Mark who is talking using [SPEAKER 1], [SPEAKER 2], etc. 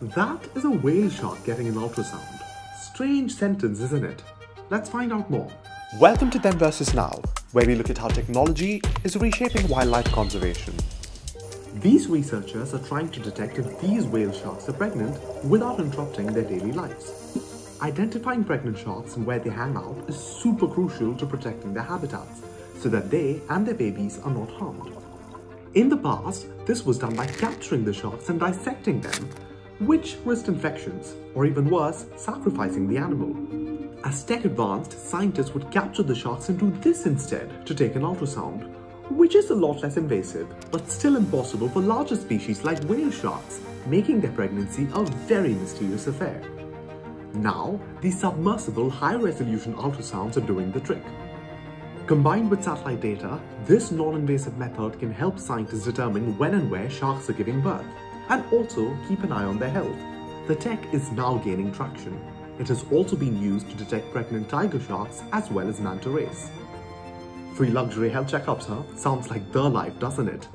[SPEAKER 1] That is a whale shark getting an ultrasound. Strange sentence, isn't it? Let's find out more.
[SPEAKER 2] Welcome to Then vs. Now, where we look at how technology is reshaping wildlife conservation.
[SPEAKER 1] These researchers are trying to detect if these whale sharks are pregnant without interrupting their daily lives. Identifying pregnant sharks and where they hang out is super crucial to protecting their habitats so that they and their babies are not harmed. In the past, this was done by capturing the sharks and dissecting them, which risked infections, or even worse, sacrificing the animal. As tech advanced, scientists would capture the sharks and do this instead to take an ultrasound, which is a lot less invasive, but still impossible for larger species like whale sharks, making their pregnancy a very mysterious affair. Now, these submersible high-resolution ultrasounds are doing the trick. Combined with satellite data, this non-invasive method can help scientists determine when and where sharks are giving birth, and also keep an eye on their health. The tech is now gaining traction. It has also been used to detect pregnant tiger sharks as well as manta rays. Free luxury health checkups, huh? Sounds like the life, doesn't it?